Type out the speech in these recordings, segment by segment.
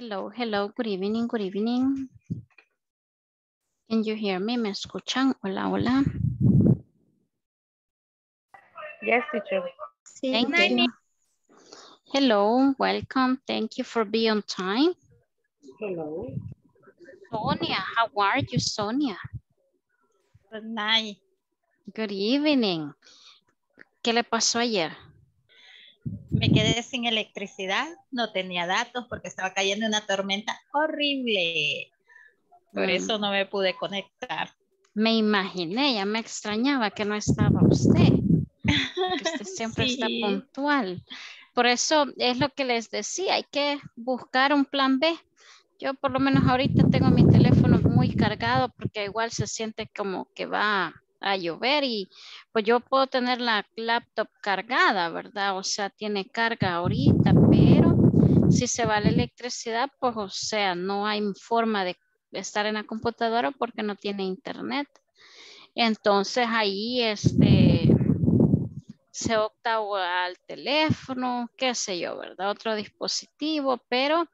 Hello, hello, good evening, good evening. Can you hear me? ¿Me escuchan? Hola, hola. Yes, teacher. Thank you. Hello, welcome. Thank you for being on time. Hello. Sonia, how are you, Sonia? Good night. Good evening. ¿Qué le pasó ayer? Me quedé sin electricidad, no tenía datos porque estaba cayendo una tormenta horrible. Por Mm. eso no me pude conectar. Me imaginé, ya me extrañaba que no estaba usted. usted siempre está Sí. puntual. Por eso es lo que les decía, hay que buscar un plan B. Yo por lo menos ahorita tengo mi teléfono muy cargado porque igual se siente como que va a llover y pues yo puedo tener la laptop cargada, ¿verdad? O sea, tiene carga ahorita, pero si se va la electricidad, pues o sea, no hay forma de estar en la computadora porque no tiene internet. Entonces ahí este se opta al teléfono, qué sé yo, ¿verdad? Otro dispositivo, pero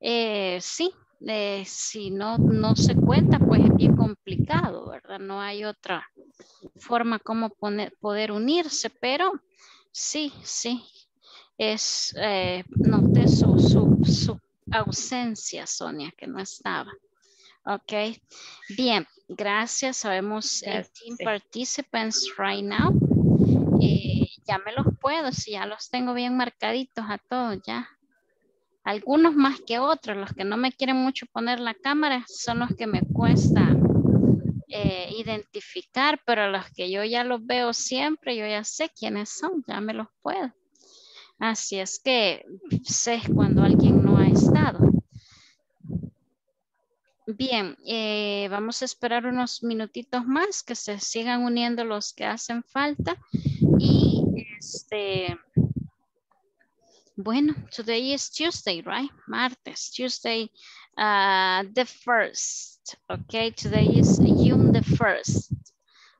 eh, sí, eh, si no, no se cuenta, pues es bien complicado, ¿verdad? No hay otra forma como poner, poder unirse, pero sí, sí, es, eh, noté su, su, su ausencia, Sonia, que no estaba. Ok, bien, gracias. Sabemos el team participants right now. Eh, ya me los puedo, si ya los tengo bien marcaditos a todos ya. Algunos más que otros, los que no me quieren mucho poner la cámara son los que me cuesta eh, identificar, pero los que yo ya los veo siempre, yo ya sé quiénes son, ya me los puedo. Así es que sé cuando alguien no ha estado. Bien, eh, vamos a esperar unos minutitos más que se sigan uniendo los que hacen falta. Y este, bueno, today is Tuesday, right? Martes, Tuesday, uh, the first. Okay, today is June the first.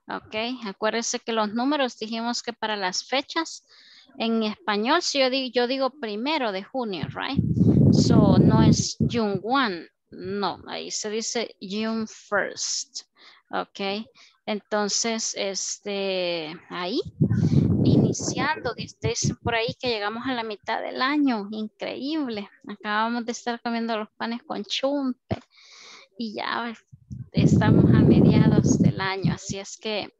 Ok, acuérdense que los números dijimos que para las fechas en español, si yo digo, yo digo primero de junio, right? So no es June 1, no, ahí se dice June 1st. Ok, entonces, este, ahí, iniciando, dicen por ahí que llegamos a la mitad del año, increíble. Acabamos de estar comiendo los panes con chumpe y ya estamos a mediados del año, así es que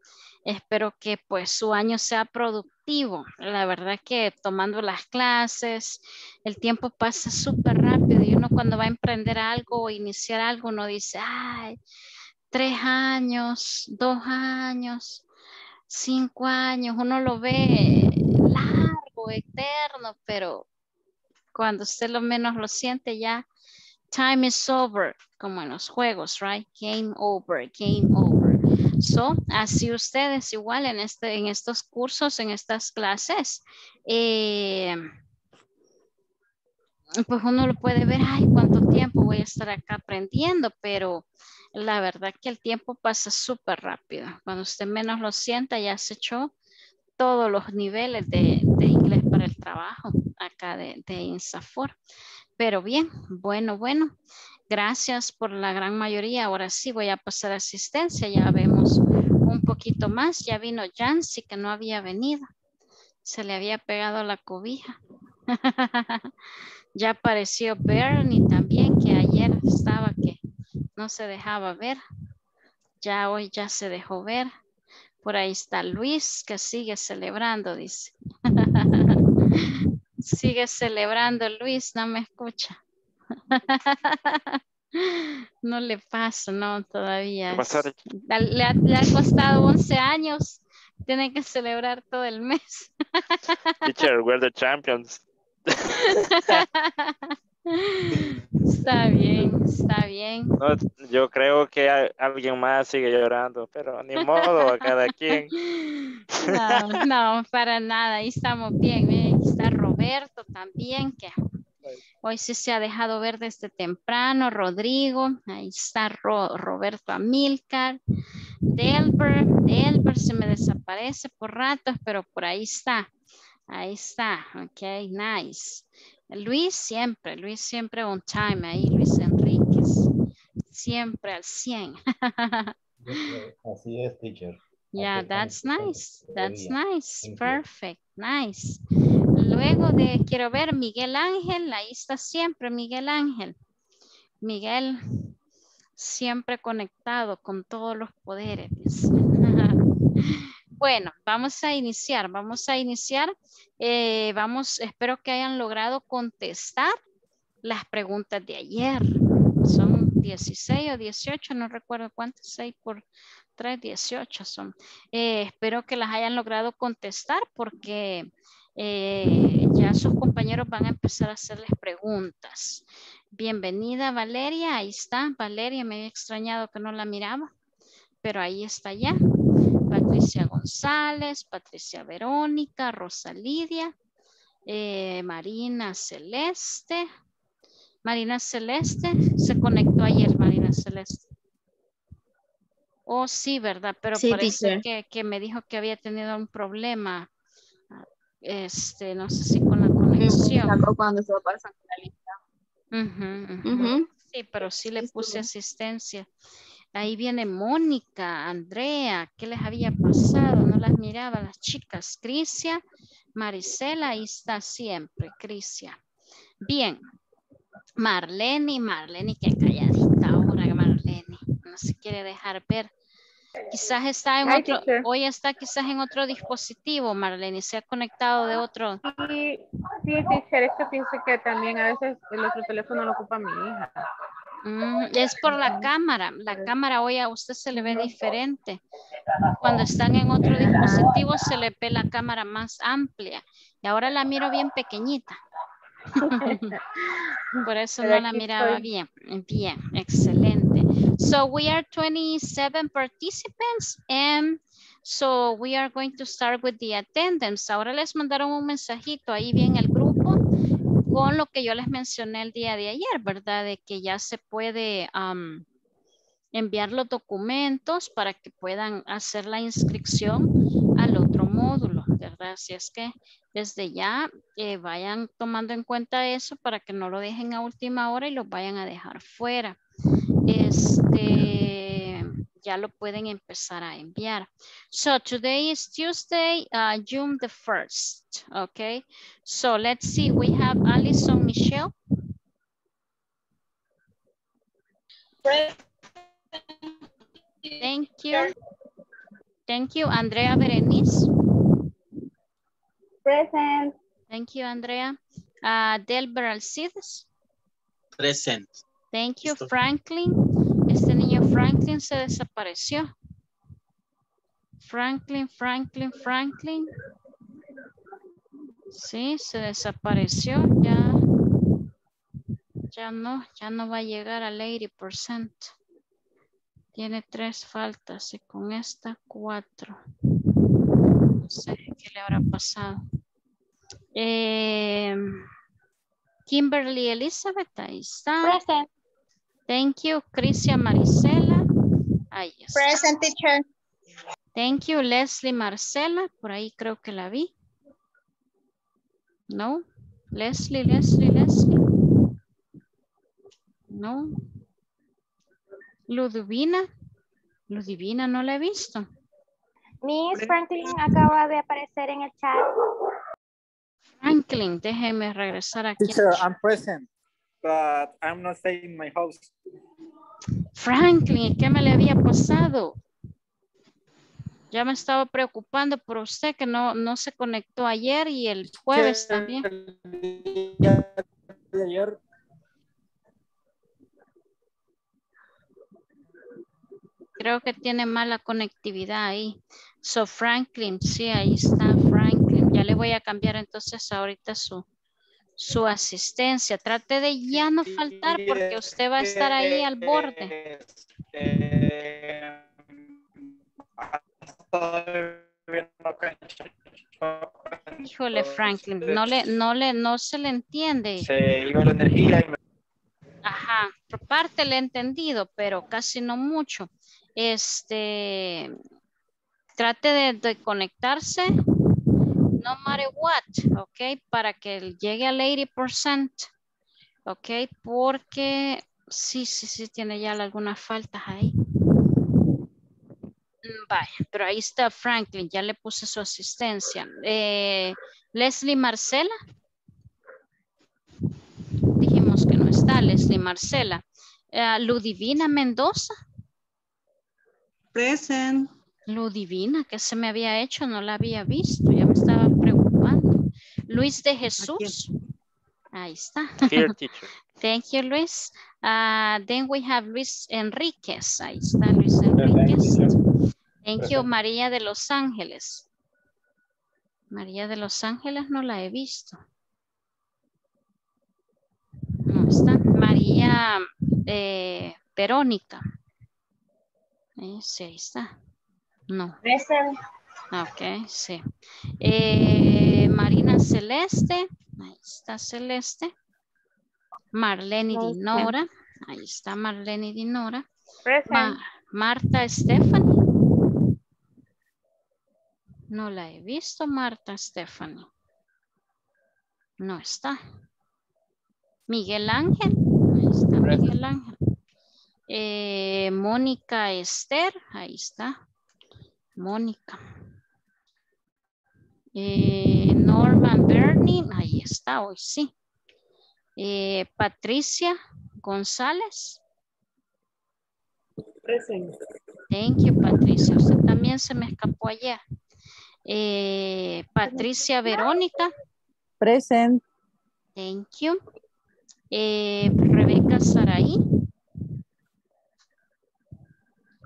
espero que pues su año sea productivo. La verdad que tomando las clases, el tiempo pasa súper rápido y uno cuando va a emprender algo o iniciar algo, uno dice, ay, tres años, dos años, cinco años, uno lo ve largo, eterno, pero cuando usted lo menos lo siente ya, time is over, como en los juegos, right? Game over, game over. So, así ustedes igual en, este, en estos cursos, en estas clases, eh, pues uno lo puede ver, ay, cuánto tiempo voy a estar acá aprendiendo, pero la verdad que el tiempo pasa súper rápido. Cuando usted menos lo sienta, ya se echó todos los niveles de, inglés para el trabajo acá de, de INSAFOR. Pero bien, bueno, bueno. Gracias por la gran mayoría. Ahora sí voy a pasar asistencia. Ya vemos un poquito más. Ya vino Jancy que no había venido. Se le había pegado la cobija. ya apareció Bernie también que ayer estaba que no se dejaba ver. Ya hoy ya se dejó ver. Por ahí está Luis que sigue celebrando, dice. sigue celebrando Luis, no me escucha. No le pasa, no, todavía. Le ha, le ha costado 11 años. Tiene que celebrar todo el mes. Teacher, we're the champions. Está bien, está bien. No, yo creo que alguien más sigue llorando, pero ni modo, a cada quien. No, no, para nada. Ahí estamos bien. ¿eh? Ahí está Roberto también, que hoy sí se ha dejado ver desde temprano. Rodrigo, ahí está Ro- Roberto Amilcar. Delber, Delber se me desaparece por ratos, pero por ahí está. Ahí está, ok, nice. Luis siempre, Luis siempre on time ahí, Luis Enríquez. Siempre al 100. Así es, teacher. Yeah, that's nice. That's nice. Perfect. Nice. Luego de, quiero ver, Miguel Ángel, ahí está siempre Miguel Ángel. Miguel, siempre conectado con todos los poderes. Bueno, vamos a iniciar, vamos a iniciar. Eh, vamos, espero que hayan logrado contestar las preguntas de ayer. Son 16 o 18, no recuerdo cuántas, 6 por 3, 18 son. Eh, espero que las hayan logrado contestar porque eh, ya sus compañeros van a empezar a hacerles preguntas. Bienvenida Valeria, ahí está. Valeria, me había extrañado que no la miraba, pero ahí está ya. Patricia González, Patricia Verónica, Rosa Lidia, eh, Marina Celeste. Marina Celeste, se conectó ayer Marina Celeste. Oh, sí, ¿verdad? Pero Sí, parece que, que me dijo que había tenido un problema. Este, no sé si con la Me conexión. cuando se la lista. Ujú. Ujú. Sí, pero sí le puse asistencia. Ahí viene Mónica, Andrea, ¿qué les había pasado? No las miraba las chicas. Crisia, Marisela, ahí está siempre, Crisia. Bien. Marlene, Marlene, qué calladita ahora, Marlene. No se quiere dejar ver. Quizás está en otro, teacher. hoy está quizás en otro dispositivo, Marlene, se ha conectado de otro. Sí, sí, teacher, es que pienso que también a veces el otro teléfono lo ocupa mi hija. Mm, es por la cámara. La cámara hoy a usted se le ve diferente. Cuando están en otro dispositivo se le ve la cámara más amplia. Y ahora la miro bien pequeñita. Por eso no la miraba bien. Bien, excelente. So we are 27 participants and so we are going to start with the attendance. Ahora les mandaron un mensajito ahí bien el con lo que yo les mencioné el día de ayer, ¿verdad? De que ya se puede am, enviar los documentos para que puedan hacer la inscripción al otro módulo, ¿verdad? Así es que desde ya eh, vayan tomando en cuenta eso para que no lo dejen a última hora y lo vayan a dejar fuera. Este, ya lo pueden empezar a enviar. So today is Tuesday, uh, June the 1st, okay? So let's see, we have Alison Michelle. Thank you. Thank you, Andrea Berenice. Present. Thank you, Andrea. Uh, Delber Alcides. Present. Thank you. Franklin. Este Franklin se desapareció. Franklin, Franklin, Franklin. Sí, se desapareció. Ya, ya no, ya no va a llegar al 80%. Tiene tres faltas y con esta cuatro. No sé qué le habrá pasado. Eh, Kimberly Elizabeth, ahí está. Present. Thank you, Crisia Marisela. Ahí está. Present teacher. Thank you, Leslie Marcela. Por ahí creo que la vi. No. Leslie, Leslie, Leslie. No. Ludivina. Ludivina no la he visto. Miss Franklin acaba de aparecer en el chat. Franklin, déjeme regresar aquí. Teacher, I'm present, but I'm not staying in my house. Franklin, ¿qué me le había pasado? Ya me estaba preocupando por usted que no, no se conectó ayer y el jueves también. Ayer, Creo que tiene mala conectividad ahí. So Franklin, sí, ahí está Franklin. Ya le voy a cambiar entonces ahorita su, su asistencia. Trate de ya no faltar porque usted va a estar ahí al borde. Híjole, Franklin, no le, no le, no se le entiende. Se iba la energía Ajá, por parte le he entendido, pero casi no mucho. Este, trate de, de conectarse no matter what, ok, para que llegue al 80%, ok, porque sí, sí, sí, tiene ya algunas faltas ahí. Mm, Vaya, pero ahí está Franklin, ya le puse su asistencia. Eh, Leslie Marcela. Dijimos que no está, Leslie Marcela. Eh, Ludivina Mendoza. Present. Ludivina, que se me había hecho, no la había visto, ya me estaba. Luis de Jesús. Ahí está. Here, teacher. Thank you, Luis. Uh, then we have Luis Enríquez. Ahí está Luis Enríquez. Thank you, María de Los Ángeles. María de Los Ángeles no la he visto. No está. María eh, Verónica. Eh, sí, ahí está. No. Present. Ok, sí. Eh, Marina Celeste. Ahí está Celeste. Marlene. Dinora. Ahí está Marlene Dinora. Ma- Marta Stephanie. No la he visto, Marta Stephanie. No está. Miguel Ángel. Ahí está Miguel Ángel. Eh, Mónica Esther. Ahí está. Mónica. Eh, Norman Bernie. Ahí está, hoy sí. Eh, Patricia González. Present. Thank you, Patricia. Usted también se me escapó ayer. Eh, Patricia Verónica. Present. Thank you. Rebeca Saraí.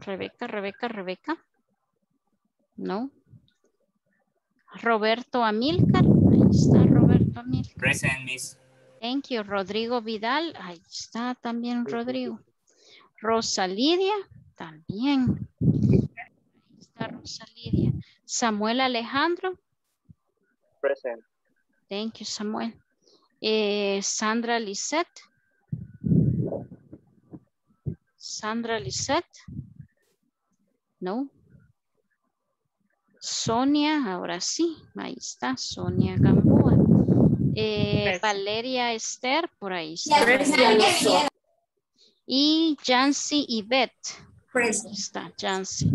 Rebeca, Rebeca, Rebeca. No. Roberto Amílcar. Ahí está Roberto Amílcar. Present, Miss. Thank you. Rodrigo Vidal. Ahí está también Rodrigo. Rosa Lidia. También. Ahí está Rosa Lidia. Samuel Alejandro. Present. Thank you, Samuel. Eh, Sandra Lisette. Sandra Lisette. No. Sonia, ahora sí, ahí está, Sonia Gamboa. Eh. Valeria Esther, por ahí está. Y Jancy Yvette. Ahí está, Jancy.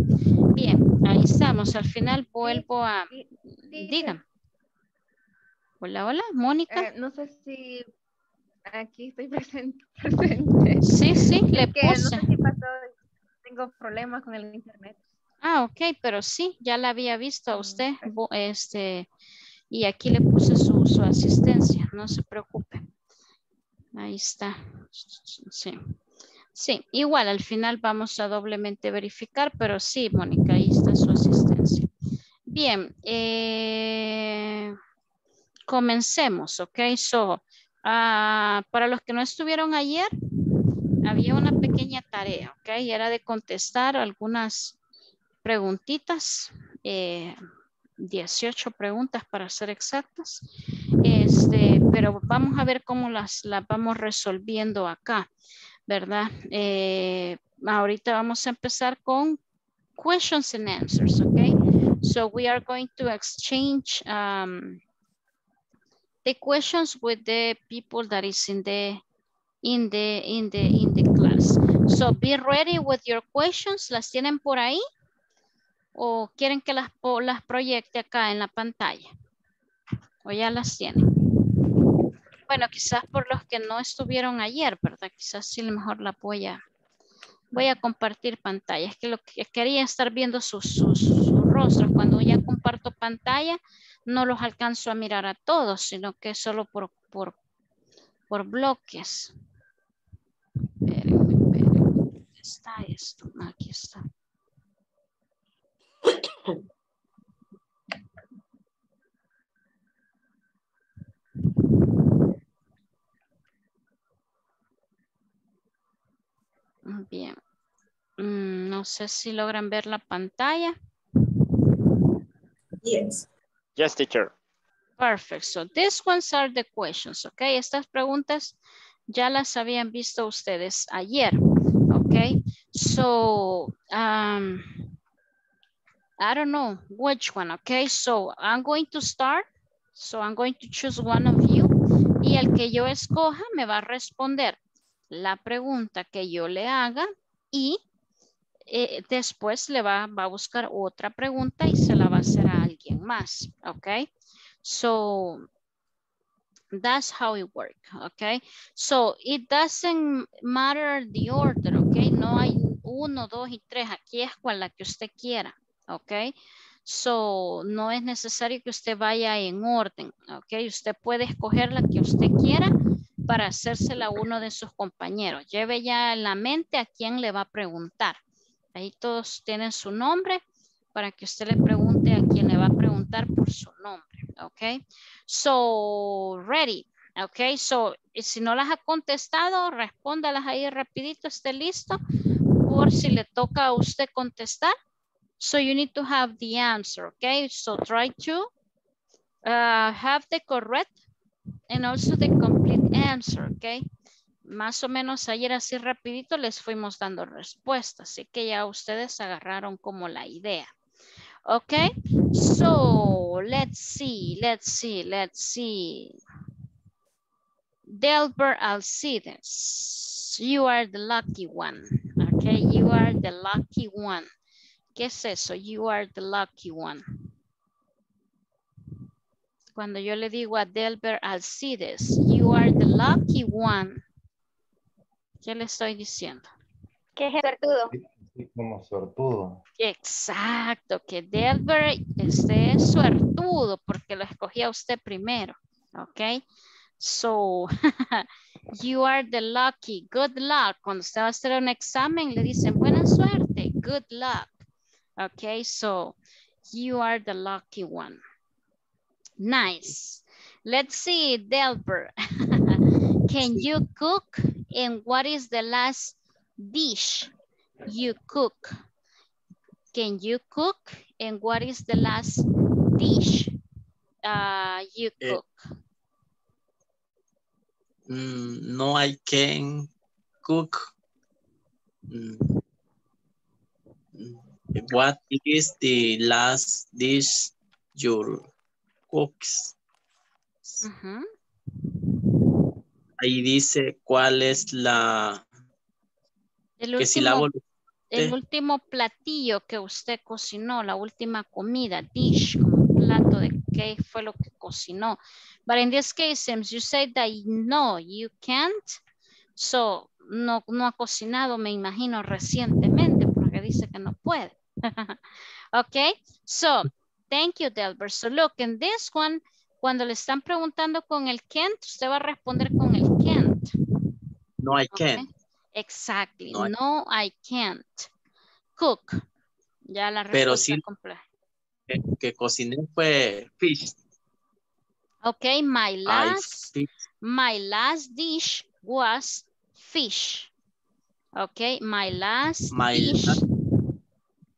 Bien, ahí estamos. Al final vuelvo a... Digan. Hola, hola, Mónica. Eh, no sé si aquí estoy presente. presente. Sí, sí, le que no puse. sé si pasó, tengo problemas con el internet. Ah, ok, pero sí, ya la había visto a Mm, usted, este, y aquí le puse su, su asistencia, no se preocupe. Ahí está. Sí. Sí, igual al final vamos a doblemente verificar, pero sí, Mónica, ahí está su asistencia. Bien, eh, comencemos, ok. So, ah, para los que no estuvieron ayer, había una pequeña tarea, ok. Era de contestar algunas preguntitas, eh, 18 preguntas para ser exactas. Este, pero vamos a ver cómo las, vamos resolviendo acá, ¿verdad? Eh, ahorita vamos a empezar con questions and answers, okay? So we are going to exchange um, the questions with the people that is in the in the in the in the class. So be ready with your questions. ¿Las tienen por ahí? ¿O quieren que las, las proyecte acá en la pantalla? ¿O ya las tienen? Bueno, quizás por los que no estuvieron ayer, ¿verdad? Quizás sí mejor la voy a, voy a compartir pantalla. Es que lo que quería estar viendo sus, sus, sus rostros. Cuando ya comparto pantalla, no los alcanzo a mirar a todos, sino que solo por, por, por bloques. Espérenme, espérenme. ¿Dónde está esto? Aquí está. Bien. Mm, No sé si logran ver la pantalla. Yes. Yes, teacher. Perfect. So these ones are the questions, okay? Estas preguntas ya las habían visto ustedes ayer, okay? So, um, I don't know which one, okay? So I'm going to start So I'm going to choose one of you. Y el que yo escoja me va a responder la pregunta que yo le haga y eh, después le va, va a buscar otra pregunta y se la va a hacer a alguien más. Ok. So that's how it works. Okay. So it doesn't matter the order. Okay. No hay uno, dos y tres. Aquí es con la que usted quiera. Ok. So, no es necesario que usted vaya en orden, ¿ok? Usted puede escoger la que usted quiera para hacérsela a uno de sus compañeros. Lleve ya en la mente a quién le va a preguntar. Ahí todos tienen su nombre para que usted le pregunte a quien le va a preguntar por su nombre, ¿ok? So, ready, ¿ok? So, si no las ha contestado, respóndalas ahí rapidito, esté listo, por si le toca a usted contestar. So you need to have the answer, okay? So try to uh, have the correct and also the complete answer, okay? Más o menos ayer así rapidito les fuimos dando respuestas, así que ya ustedes agarraron como la idea. Okay, so let's see, let's see, let's see. Delbert Alcides, you are the lucky one, okay? You are the lucky one. ¿Qué es eso? You are the lucky one. Cuando yo le digo a Delbert Alcides, you are the lucky one. ¿Qué le estoy diciendo? Que es suertudo. Como sortudo. Exacto, que Delbert este es suertudo porque lo escogí a usted primero. Ok. So, you are the lucky. Good luck. Cuando usted va a hacer un examen, le dicen buena suerte. Good luck. Okay, so you are the lucky one. Nice. Let's see, Delbert. Can you cook? And what is the last dish you cook? Can you cook? And what is the last dish uh, you Eh, cook? Mm, no, I can cook. Mm. What is the last dish you cooks? Ahí dice cuál es la El que si la último el Eh. último platillo que usted cocinó, la última comida, dish, como plato de qué fue lo que cocinó. But in this case, since you said that no, you can't, so no, no ha cocinado, me imagino, recientemente, porque dice que no puede. Okay, so thank you, Delbert. So look, in this one, cuando le están preguntando con el can't, usted va a responder con el can't. no I Okay. can. Exactly. No, I- No, I can't. Cook. Ya la Pero respuesta sí- completa. Que, que cociné fue fish. Okay, my last, my last dish was fish. Okay, my last My dish, last-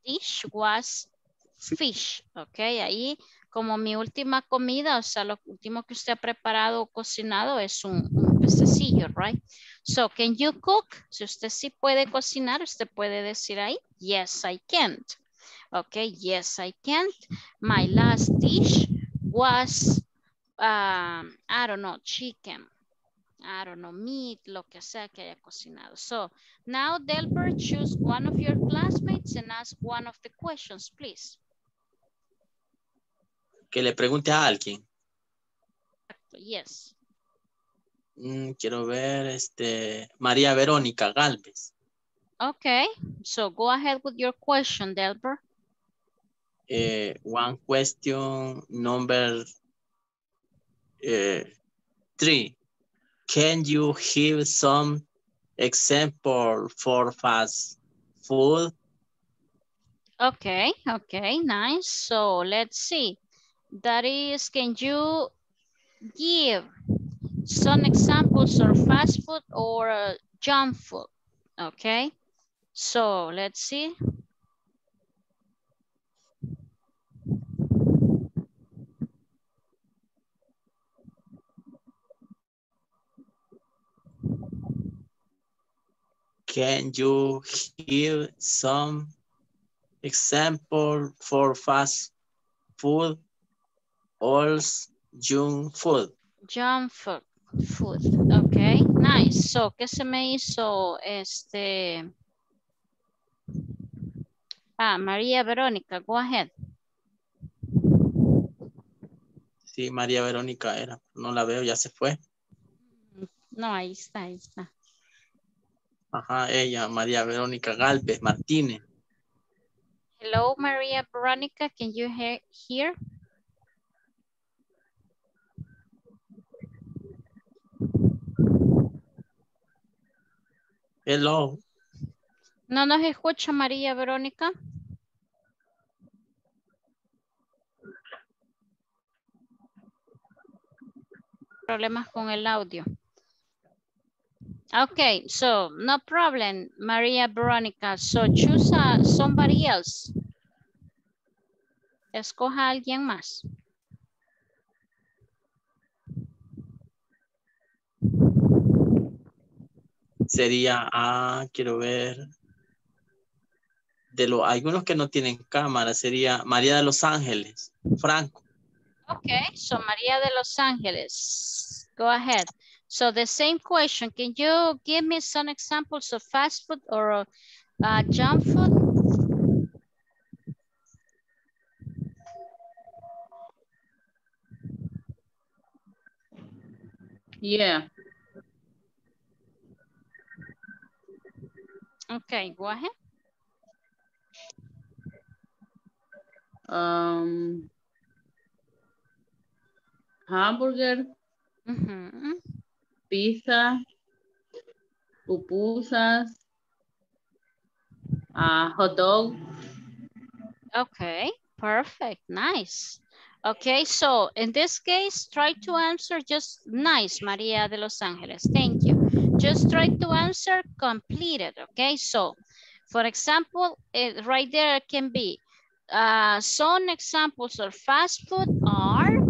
dish was Fi- fish. Okay, ahí como mi última comida, o sea, lo último que usted ha preparado o cocinado es un, un pececillo, right? So, can you cook? Si usted sí puede cocinar, usted puede decir ahí, yes, I can't. Okay, yes, I can't. My last dish was, um, I don't know, chicken. I don't know, meat, lo que sea que haya cocinado. So, now Delbert, choose one of your classmates and ask one of the questions, please. Que le pregunte a alguien. Yes. Mm, quiero ver, este, María Verónica Galvez. Okay, so go ahead with your question, Delbert. Eh, one question number eh, three. Can you give some example for fast food? Okay, okay, nice. So let's see. That is, can you give some examples of fast food or uh, junk food? Okay, so let's see. Can you give some example for fast food or junk food. Junk food. Food. Ok, nice. So, ¿qué se me hizo? Este. Ah, María Verónica, go ahead. Sí, María Verónica era. No la veo, ya se fue. No, ahí está, ahí está. Ajá, ella, María Verónica Galvez Martínez. Hello, Maria Veronica. Can you hear? hear? Hello. ¿No nos escucha María Verónica? Problemas con el audio. Okay, so no problem, Maria Veronica. So choose uh, somebody else. Escoja a alguien más. Sería, ah, quiero ver. De los, algunos que no tienen cámara, sería María de los Ángeles, Franco. Okay, so María de Los Ángeles. Go ahead. So the same question, can you give me some examples of fast food or uh, junk food? Yeah. Okay, go ahead. Um, hamburger, Mhm. Pizza, pupusas, uh, hot dog. Okay, perfect, nice. Okay, so in this case, try to answer just nice, Maria de Los Angeles. Thank you. Just try to answer completed, okay? So, for example, it, right there can be uh, some examples of fast food are,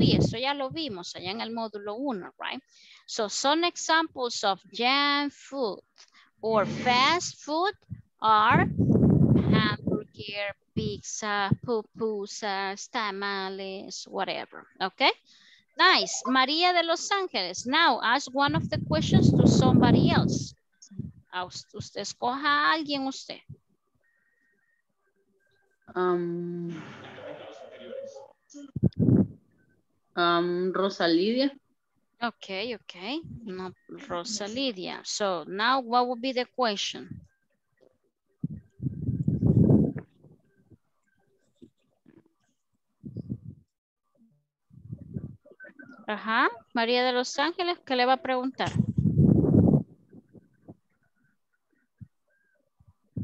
be, eso ya lo vimos allá en el módulo 1, right? So, some examples of junk food or fast food are hamburger, pizza, pupusas, tamales, whatever, okay? Nice. María de Los Ángeles. Now, ask one of the questions to somebody else. A us- usted escoja a alguien usted. Um, um, Rosa Lidia. Okay, okay. No, Rosa Lidia. So now what would be the question? Ajá, María de Los Ángeles, ¿qué le va a preguntar?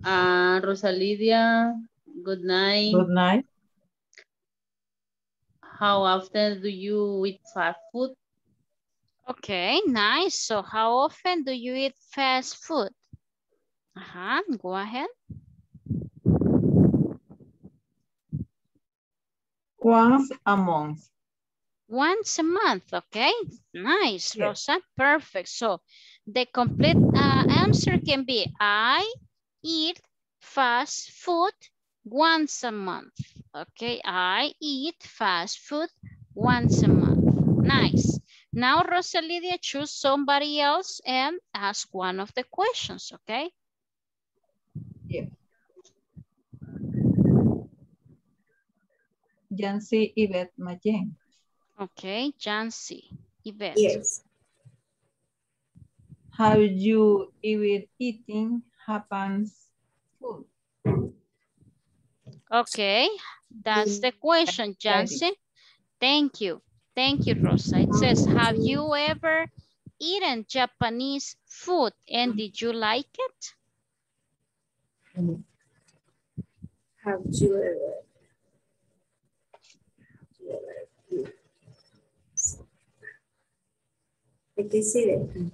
Uh, Rosa Lidia, good night. Good night. How often do you eat fast food? Okay, nice. So how often do you eat fast food? Ajá, go ahead. Once a month. Once a month, okay? Nice, Rosa, perfect. So the complete uh, answer can be I eat fast food once a month, okay? I eat fast food once a month. Nice. Now, Rosa Lidia, choose somebody else and ask one of the questions, okay? Yeah. Yancy Yvette Mayen. Okay, Jancy, Yvette. Yes. How you even eating happens food? Okay, that's the mm-hmm. question, Jancy. Thank you. Thank you, Rosa. It says, have you ever eaten Japanese food and did you like it? Have you ever? I can see that.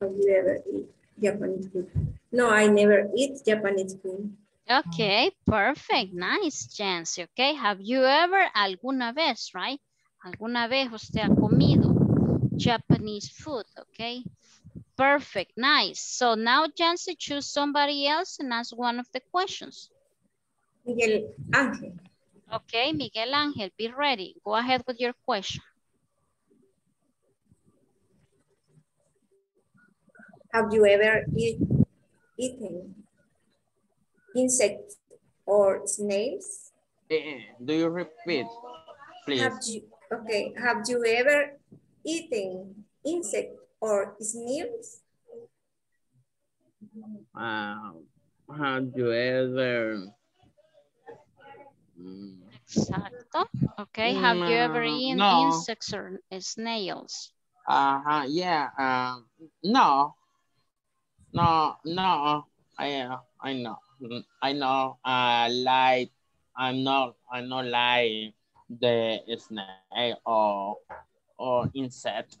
Have you ever eat Japanese food? No, I never eat Japanese food. Okay, perfect. Nice, Jancy. Okay, have you ever, alguna vez, right? Alguna vez usted ha comido Japanese food, okay? Perfect, nice. So now, Jancy, choose somebody else and ask one of the questions. Miguel Ángel. Okay, Miguel Ángel, be ready. Go ahead with your question. Have you ever eat, eaten insects or snails? Eh, Do you repeat, please? Have you, okay, have you ever eaten insect or snails? Uh, have you ever? Mm, Exacto. Okay, have you ever Mm, eaten no. insects or snails? Uh-huh, yeah, um, no, no, no, I, uh, I know, I know, uh, like, I'm not, I'm not like the snake or, or insect.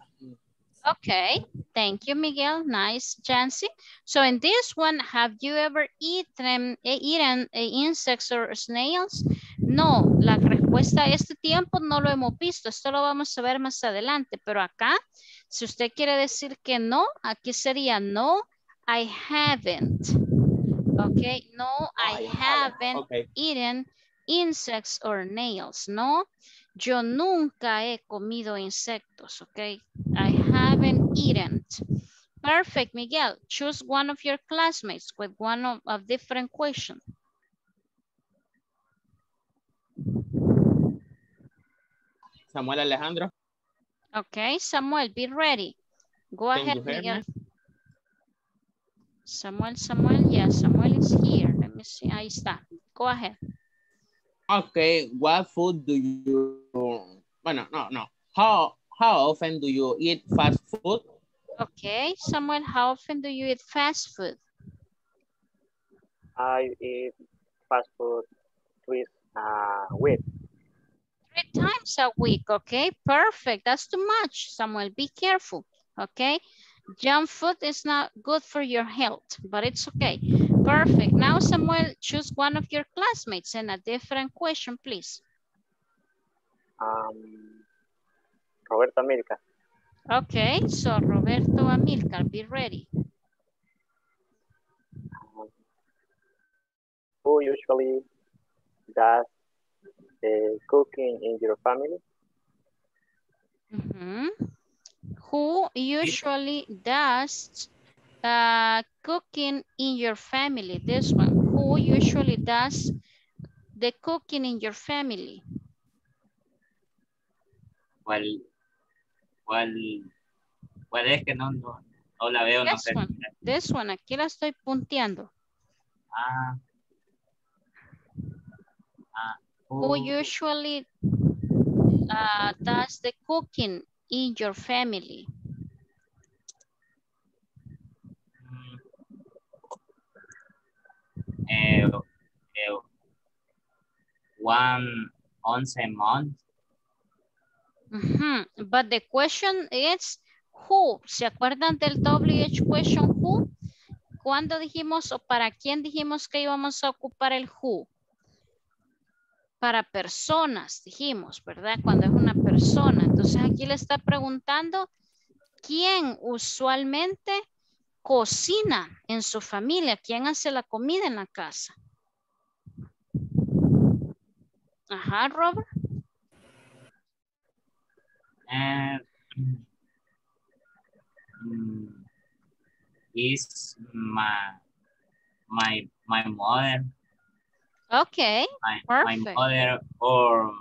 Okay, thank you, Miguel. Nice, Jancy. So in this one, have you ever eaten, eh, eaten eh, insects or snails? No, la respuesta este tiempo no lo hemos visto. Esto lo vamos a ver más adelante. Pero acá, si usted quiere decir que no, aquí sería no, I haven't. Okay, no, I, haven't Okay. eaten insects or nails. No, yo nunca he comido insectos. Okay, I haven't eaten. Perfect, Miguel. Choose one of your classmates with one of, of different question. Samuel Alejandro, Okay, Samuel, be ready. Go Can ahead, Miguel. Samuel, Samuel, yeah, Samuel is here. Let me see. Ahí está. Go ahead. okay, what food do you, bueno, no, no, how, how often do you eat fast food? Okay, Samuel, how often do you eat fast food? I eat fast food with uh, with Three times a week, okay? Perfect. That's too much, Samuel. Be careful, okay? Junk food is not good for your health, but it's okay. Perfect. Now, Samuel, choose one of your classmates and a different question, please. um, Roberta Milka. Okay, so Roberto Amilcar, be ready. Um, who usually does the cooking in your family? Mhm. Who usually does uh, cooking in your family? This one. Who usually does the cooking in your family? ¿Cuál, cuál, cuál es que no, no, no la veo? No This sé. one. This one. Aquí la estoy punteando. Ah. Ah, Who who- usually uh, does the cooking in your family? eh, eh, one once a month. Mhm. But the question is who. ¿Se acuerdan del WH question who? ¿Cuándo dijimos o para quién dijimos que íbamos a ocupar el who? Para personas, dijimos, ¿verdad? Cuando es una persona. Entonces aquí le está preguntando quién usualmente cocina en su familia, quién hace la comida en la casa. Ajá, Robert. Mm, is my my my mother Okay, my, my mother or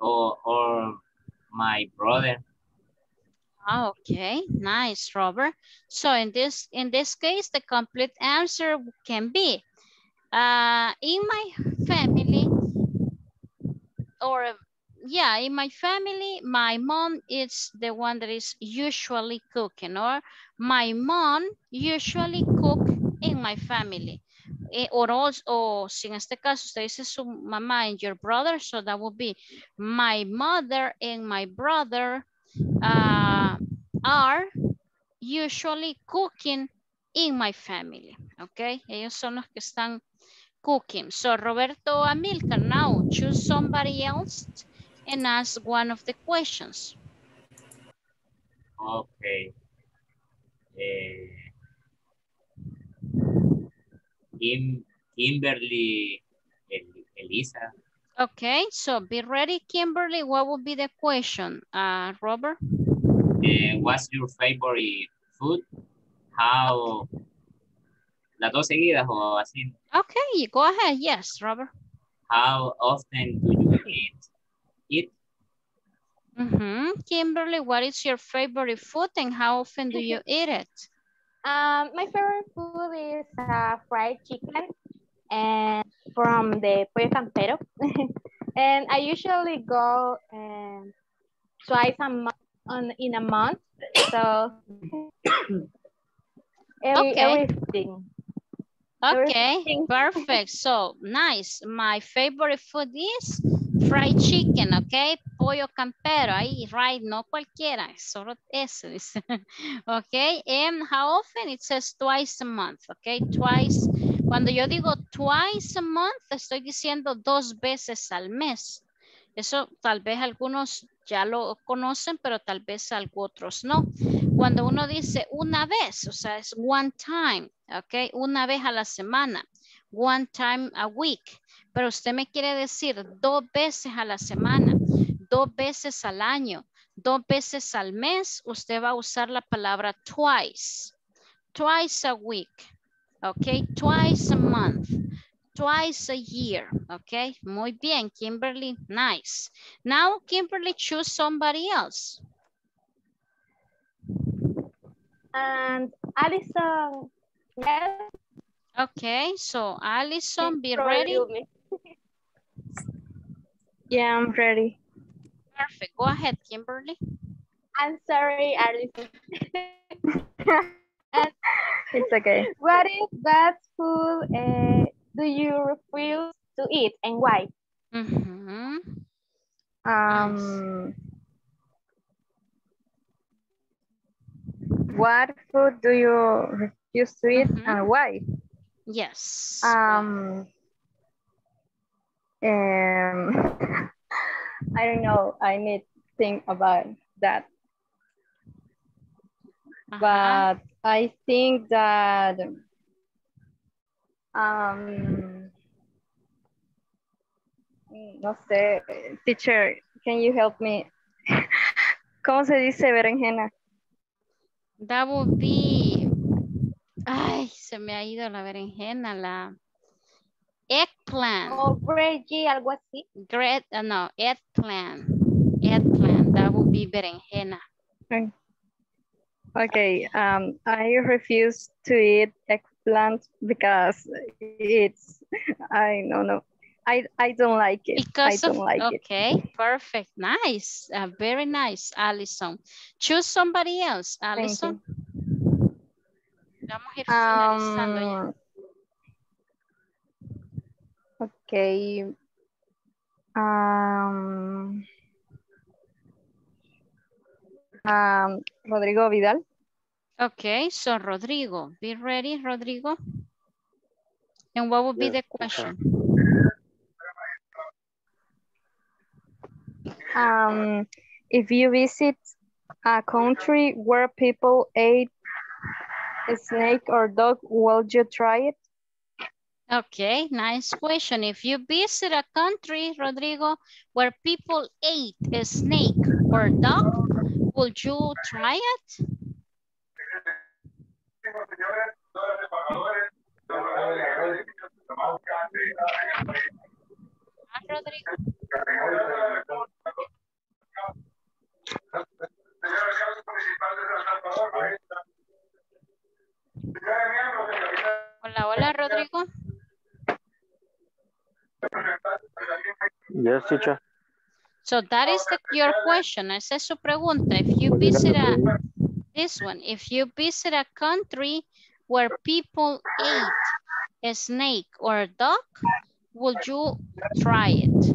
or or my brother Ah, Okay, nice, Robert. So in this in this case, the complete answer can be uh, in my family, or yeah, in my family, my mom is the one that is usually cooking, or my mom usually cook in my family. Eh, or also, o si en este caso usted dice su mamá and your brother, so that would be my mother and my brother uh, are usually cooking in my family. Okay, ellos son los que están cooking. So Roberto Amilcar, now choose somebody else and ask one of the questions. okay eh, Kim, Kimberly El- Elisa Okay, so be ready, Kimberly. What would be the question, uh, Robert? Eh, what's your favorite food? How... Las dos seguidas o así. Okay, go ahead. Yes, Robert. How often do you eat? Eat? Mhm. Kimberly, what is your favorite food and how often do you eat it? Um, my favorite food is uh, fried chicken and from the Pollo Campero. and I usually go um, twice a month on, in a month. So every, Okay. everything. Okay, Everything. perfect. So nice. My favorite food is fried chicken, okay? Pollo campero, ahí, right? No cualquiera, solo ese. dice. Okay, and how often? It says twice a month, okay? Twice. Cuando yo digo twice a month, estoy diciendo dos veces al mes. Eso tal vez algunos ya lo conocen, pero tal vez algunos no. Cuando uno dice una vez, o sea, es one time, ¿ok? Una vez a la semana, one time a week. Pero usted me quiere decir dos veces a la semana, dos veces al año, dos veces al mes, usted va a usar la palabra twice. Twice a week, ¿ok? Twice a month, twice a year, ¿ok? Muy bien, Kimberly, nice. Now, Kimberly, choose somebody else. And Alison, yes, Okay, so Allison, be ready. yeah, I'm ready. Perfect. Go ahead, Kimberly. I'm sorry, Alison. It's okay. What is that food uh, do you refuse to eat and why? Mhm. Um, what food do you refuse to eat and why? Yes. Um, um, I don't know. I need to think about that. But I think that um, no sé, teacher, can you help me? ¿Cómo se dice berenjena? That would be. Ay, se me ha ido la berenjena, la eggplant. O Reggie, algo así. Great, uh, no, eggplant. Eggplant, that would be berenjena. Okay. Okay, um, I refuse to eat eggplant because it's, I don't know, I, I don't like it. Because I of, don't like it. okay, perfect, nice, uh, very nice, Allison. Choose somebody else, Allison. Vamos a ir finalizando ya. Um, okay. Um, um, Rodrigo Vidal. Okay, so Rodrigo, be ready, Rodrigo. And what would be the question? Um, if you visit a country where people ate snake or dog, will you try it? Okay, nice question. If you visit a country, Rodrigo, where people ate a snake or dog, would you try it? Rodrigo. Hola, hola, Rodrigo. Yes, teacher. So that is the, your question. Esa es su pregunta. If you visit a, this one, if you visit a country where people ate a snake or a dog, would you try it?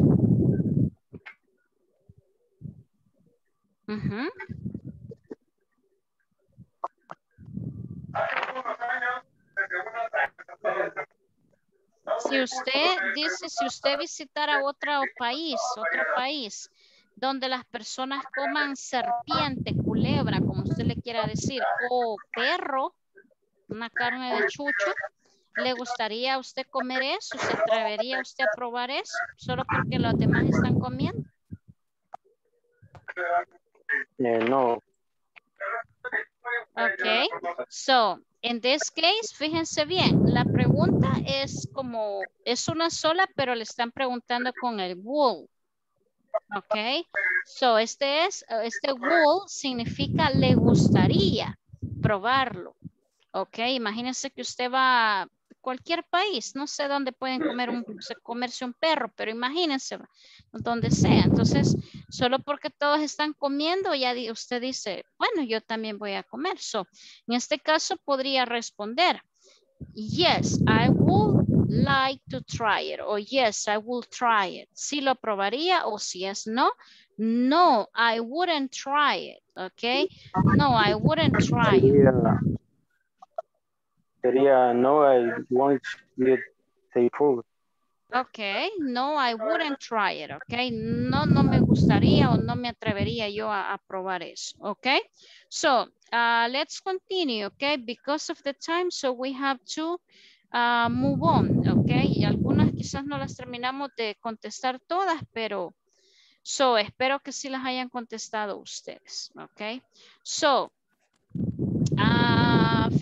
Ujú. Si usted dice, si usted visitara otro país, otro país, donde las personas coman serpiente, culebra, como usted le quiera decir, o perro, una carne de chucho, ¿Le gustaría a usted comer eso? ¿Se atrevería usted a probar eso? Solo porque los demás están comiendo. Eh, no. Okay, so in this case, fíjense bien, la pregunta es como, es una sola, pero le están preguntando con el wool. Ok, so este es, este wool significa le gustaría probarlo. Ok, imagínense que usted va cualquier país, no sé dónde pueden comer un, comerse un perro, pero imagínense donde sea. Entonces, solo porque todos están comiendo, ya usted dice, bueno, yo también voy a comer. So, en este caso podría responder, yes, I would like to try it, o yes, I will try it. Si lo probaría, o si es no, no, I wouldn't try it, ok? No, I wouldn't try it. Sería, no, I won't eat seafood. Ok, no, I wouldn't try it, ok. No, no me gustaría o no me atrevería yo a, a probar eso, ok. So, uh, let's continue, ok. Because of the time, so we have to uh, move on, ok. Y algunas quizás no las terminamos de contestar todas, pero so, espero que sí las hayan contestado ustedes, ok. So, uh,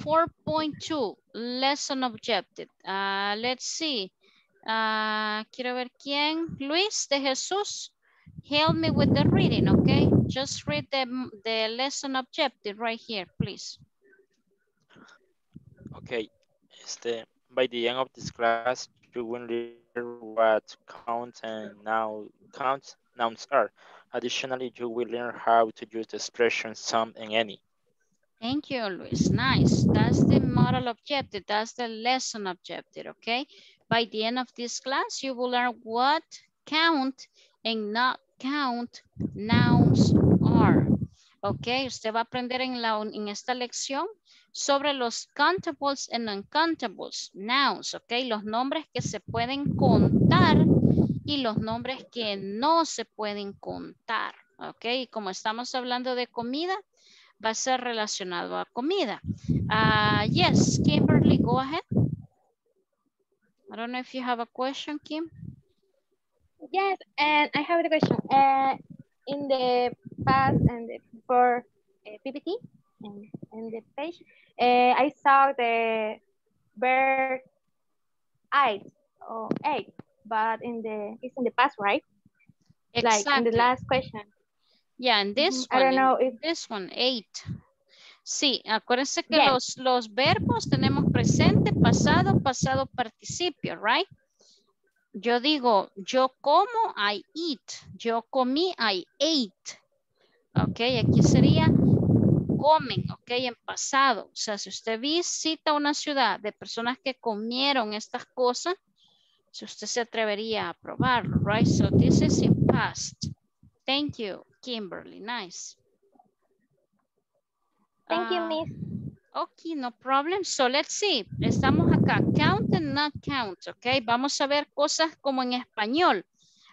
4.2, lesson objective. Uh, let's see. Uh, quiero ver quién. Luis de Jesús. Help me with the reading, okay? Just read the, the lesson objective right here, please. Okay. Este, by the end of this class, you will learn what count and noun counts nouns are. Additionally, you will learn how to use the expression some and any. Thank you, Luis. Nice. That's the model objective. That's the lesson objective, okay? By the end of this class, you will learn what count and not count nouns are. Ok, usted va a aprender en, la, en esta lección sobre los countables and uncountables nouns, ok, los nombres que se pueden contar y los nombres que no se pueden contar, ok, y como estamos hablando de comida, va a ser relacionado a comida. Uh, yes, Kimberly, go ahead. I don't know if you have a question, Kim. Yes, and I have a question. Uh, in the past and the before uh, PPT and, and the page, uh, I saw the bird eyes or egg, but in the it's in the past, right? Like in the Exactly. last question. Yeah, and this Mhm, I one, don't know in this one, eight. Sí, acuérdense que Yes. los, los verbos tenemos presente, pasado, pasado participio, right? Yo digo, yo como, I eat. Yo comí, I ate. Ok, aquí sería comen, ok, en pasado. O sea, si usted visita una ciudad de personas que comieron estas cosas, si usted se atrevería a probarlo, right? So this is in past. Thank you, Kimberly. Nice. Thank you, Ah, Miss. Ok, no problem. So let's see. Estamos acá. Count and not count, ok. Vamos a ver cosas como en español.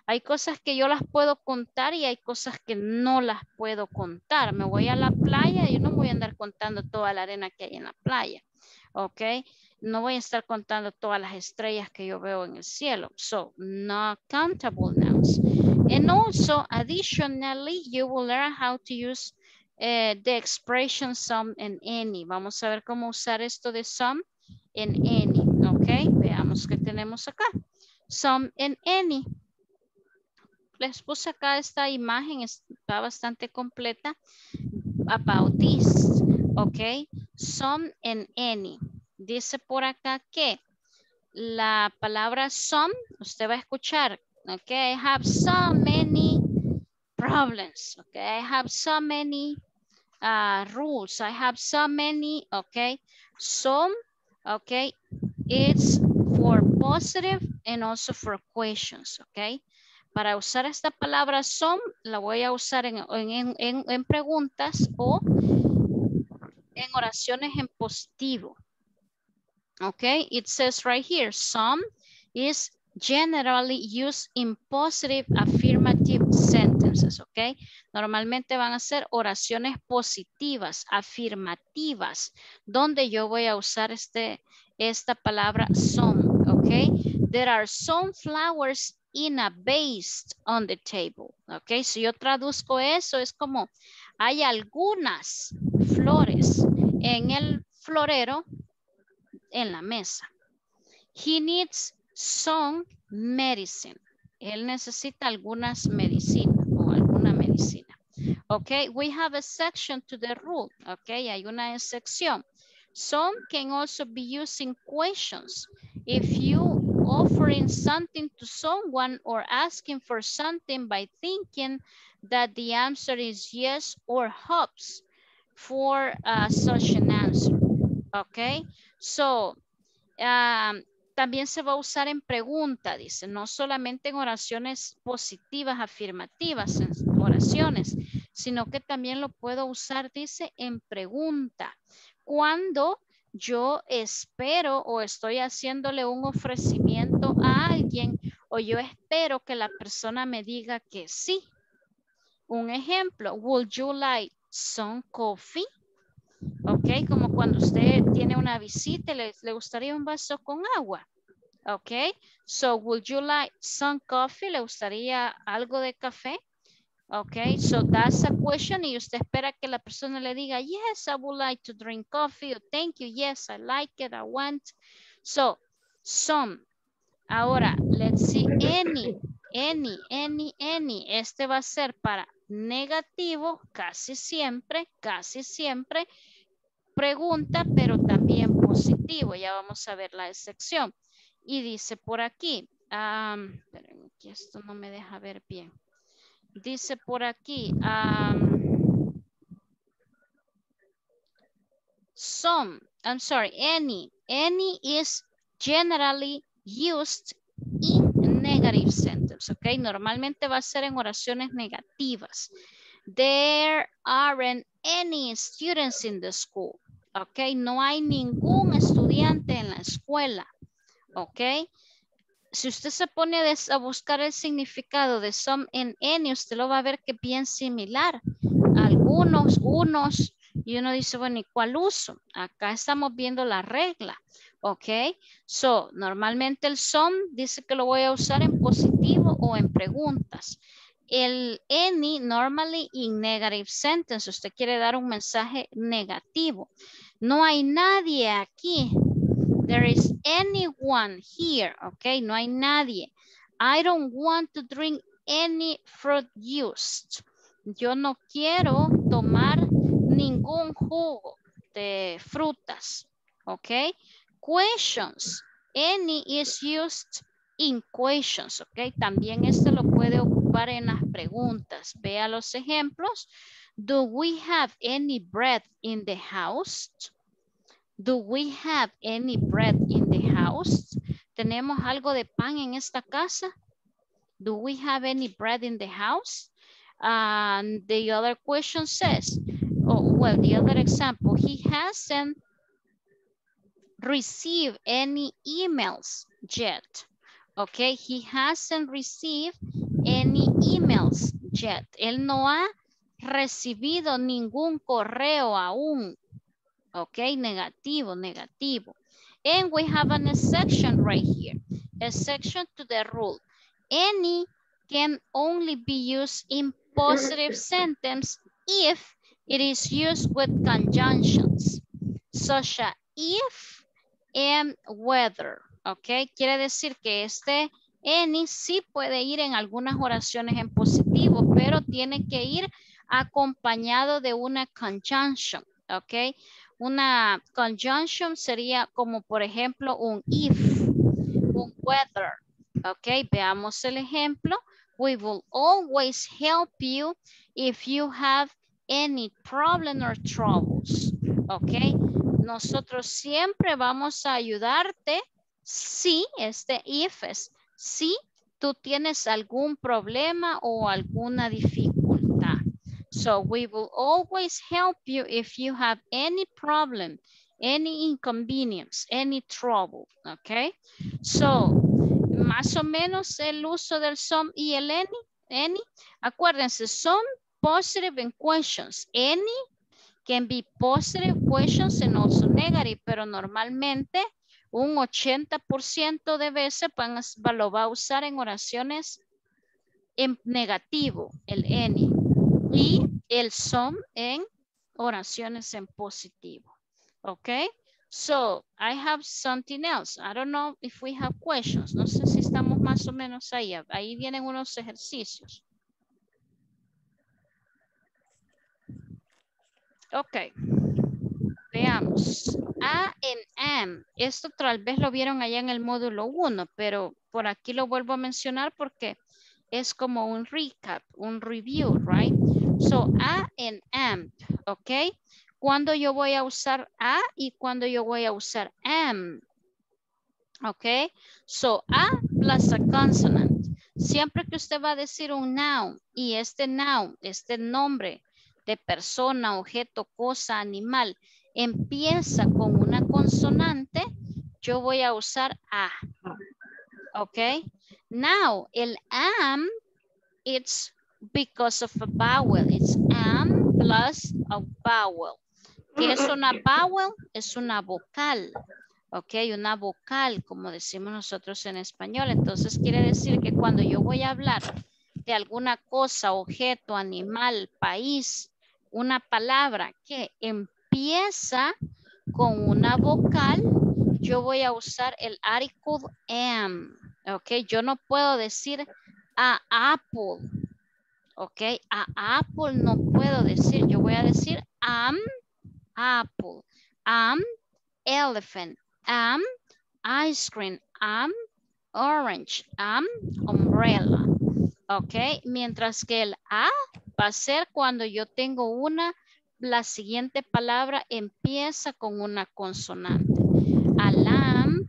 Hay cosas que yo las puedo contar y hay cosas que no las puedo contar. Me voy a la playa y no voy a andar contando toda la arena que hay en la playa, ok. No voy a estar contando todas las estrellas que yo veo en el cielo. So, not countable nouns. And also, additionally, you will learn how to use eh, the expression some and any. Vamos a ver cómo usar esto de some and any, ¿ok? Veamos qué tenemos acá. Some and any. Les puse acá esta imagen, está bastante completa. About this, ¿ok? Some and any. Dice por acá que la palabra some, usted va a escuchar, ¿ok? I have so many problems, okay? I have so many uh, rules. I have so many, okay? Some, okay? It's for positive and also for questions, okay? Para usar esta palabra some, la voy a usar en, en, en, en preguntas o en oraciones en positivo. Okay, it says right here, some is generally used in positive affirmative sentences, okay? Normalmente van a ser oraciones positivas, afirmativas, donde yo voy a usar este, esta palabra some, okay? There are some flowers in a vase on the table, okay? Si yo traduzco eso, es como hay algunas flores en el florero en la mesa. He needs some medicine. Él necesita algunas medicinas o alguna medicina. Okay, we have a section to the rule. Okay, hay una sección. Some can also be using questions. If you offering something to someone or asking for something by thinking that the answer is yes or hopes for uh, such an answer. Okay, so um, también se va a usar en pregunta, dice, no solamente en oraciones positivas, afirmativas, en oraciones, sino que también lo puedo usar, dice, en pregunta. Cuando yo espero o estoy haciéndole un ofrecimiento a alguien o yo espero que la persona me diga que sí. Un ejemplo, would you like some coffee? Ok, como cuando usted tiene una visita le, le gustaría un vaso con agua. Ok, so would you like some coffee? ¿Le gustaría algo de café? Ok, so that's a question y usted espera que la persona le diga, yes, I would like to drink coffee, thank you, yes, I like it, I want. So, some. Ahora, let's see, any, any, any, any. Este va a ser para negativo, casi siempre, casi siempre. Pregunta, pero también positivo. Ya vamos a ver la excepción. Y dice por aquí, um, que esto no me deja ver bien. Dice por aquí, some, I'm sorry, any, any is generally used in sentence, ok? Normalmente va a ser en oraciones negativas. There aren't any students in the school, ok? No hay ningún estudiante en la escuela. ¿ok? Si usted se pone a, buscar el significado de some en any, usted lo va a ver que es bien similar. Algunos, unos, y uno dice, bueno, ¿y cuál uso? Acá estamos viendo la regla, ¿ok? So, normalmente el some dice que lo voy a usar en positivo o en preguntas. El any, normally in negative sentence, usted quiere dar un mensaje negativo. No hay nadie aquí There is anyone here, ok? No hay nadie. I don't want to drink any fruit juice. Yo no quiero tomar ningún jugo de frutas, ok? Questions. Any is used in questions, ok? También este lo puede ocupar en las preguntas. Vea los ejemplos. Do we have any bread in the house? Do we have any bread in the house? ¿Tenemos algo de pan en esta casa? Do we have any bread in the house? And the other question says, well, the other example, he hasn't received any emails yet. Okay, he hasn't received any emails yet. Él no ha recibido ningún correo aún. Okay, negativo, negativo. And we have an exception right here. Exception to the rule. Any can only be used in positive sentence if it is used with conjunctions, such as if and whether. Ok, quiere decir que este any sí puede ir en algunas oraciones en positivo, pero tiene que ir acompañado de una conjunction. Ok, una conjunction sería como por ejemplo un if, un whether. Ok, veamos el ejemplo. We will always help you if you have any problem or troubles. Ok, nosotros siempre vamos a ayudarte si, este if es, si tú tienes algún problema o alguna dificultad. So we will always help you if you have any problem, any inconvenience, any trouble, okay? So, más o menos el uso del some y el any, any. Acuérdense, some positive in questions. Any can be positive questions and also negative, pero normalmente un 80% de veces van lo va a usar en oraciones en negativo, el any, y el some en oraciones en positivo. Okay? So, I have something else. I don't know if we have questions. No sé si estamos más o menos ahí. Ahí vienen unos ejercicios. Ok. Veamos. A en am. Esto tal vez lo vieron allá en el módulo 1, pero por aquí lo vuelvo a mencionar porque es como un recap, un review, right? So, a en am, ¿ok? Cuando yo voy a usar a y cuando yo voy a usar am. ¿Ok? So, a plus a consonant. Siempre que usted va a decir un noun y este noun, este nombre de persona, objeto, cosa, animal, empieza con una consonante, yo voy a usar a. ¿Ok? Now, el am, it's because of a vowel. It's am plus a vowel. ¿Qué es una vowel? Es una vocal. ¿Ok? Una vocal, como decimos nosotros en español. Entonces, quiere decir que cuando yo voy a hablar de alguna cosa, objeto, animal, país, una palabra que empieza con una vocal, yo voy a usar el article am. ¿Ok? Yo no puedo decir a apple. ¿Ok? A apple no puedo decir. Yo voy a decir am apple. Am elephant. Am ice cream. Am orange. Am umbrella. ¿Ok? Mientras que el a va a ser cuando yo tengo una, la siguiente palabra empieza con una consonante. A lamp,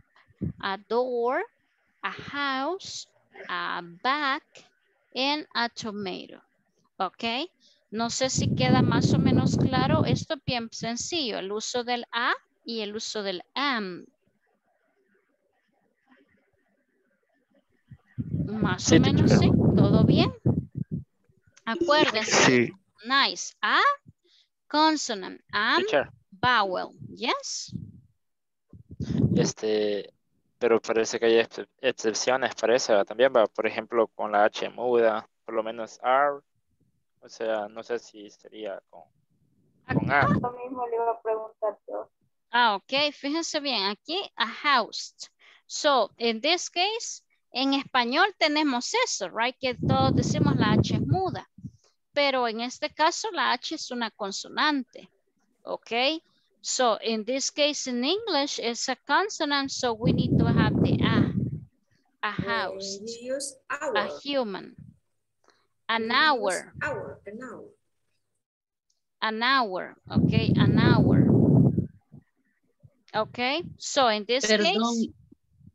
a door, a house, a back, and a tomato. ¿Ok? No sé si queda más o menos claro. Esto es bien sencillo, el uso del a y el uso del am. Más Sí, o menos. ¿sí? ¿Todo? Acuérdense. Sí. Nice. A, consonant. Teacher, vowel. Yes. este, pero parece que hay exce- excepciones para eso también, va, por ejemplo, con la H muda, por lo menos R, o sea, no sé si sería con, con A. Lo mismo le iba a preguntar yo. Ah, ok. Fíjense bien. Aquí, a house. So, in this case, en español tenemos eso, right? Que todos decimos la H es muda. Pero en este caso, la H es una consonante. Ok. So, in this case, in English, it's a consonant, so we need to have the A. A house. we use A human. An We hour. an hour. An hour. Okay, an hour. Okay, so in this Perdón, case,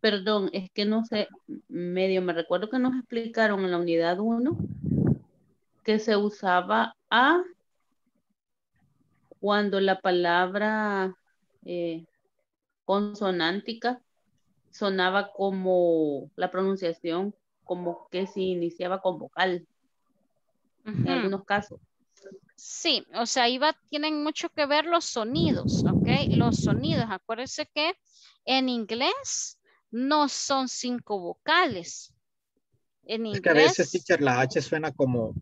perdón, es que no sé, medio me recuerdo que nos explicaron en la unidad 1 que se usaba a cuando la palabra eh, consonántica sonaba como la pronunciación como que se iniciaba con vocal en Ujú. algunos casos. Sí, o sea, iba, tienen mucho que ver los sonidos, ¿ok? Los sonidos, acuérdense que en inglés no son cinco vocales. En Es que a veces, inglés, teacher, la H suena como,